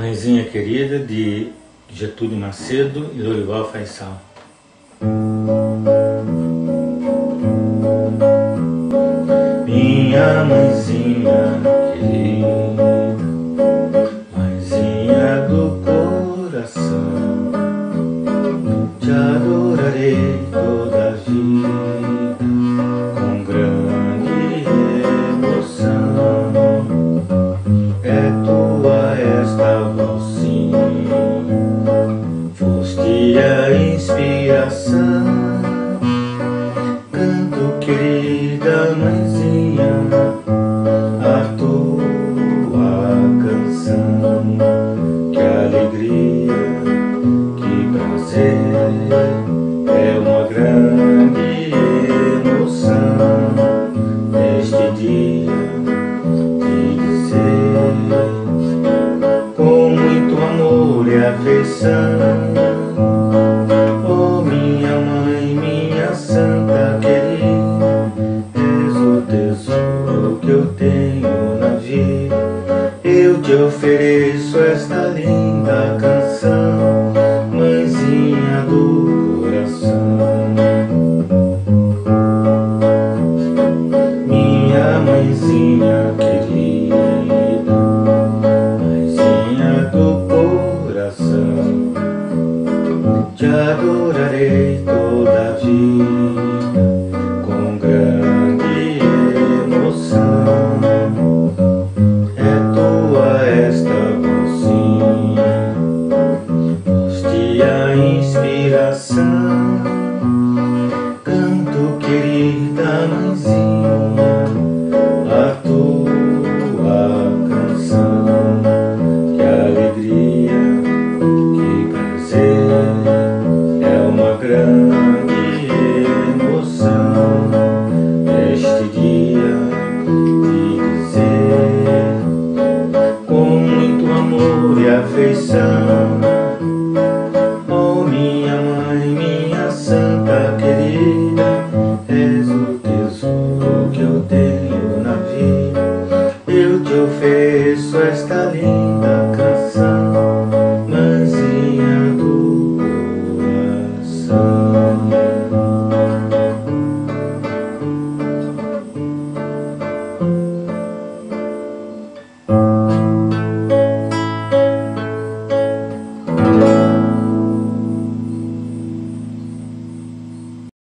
Mãezinha querida de Getúlio Macedo e Lorival Faisal. Minha mãezinha querida, mãezinha do coração, te adorarei toda a inspiração. Canto querida mãezinha, a tua canção. Que alegria, que prazer, é uma grande emoção neste dia te dizer com muito amor e afeição. eu tenho na vida. Eu te ofereço esta linda canção, mãezinha do coração. Minha mãezinha que face out.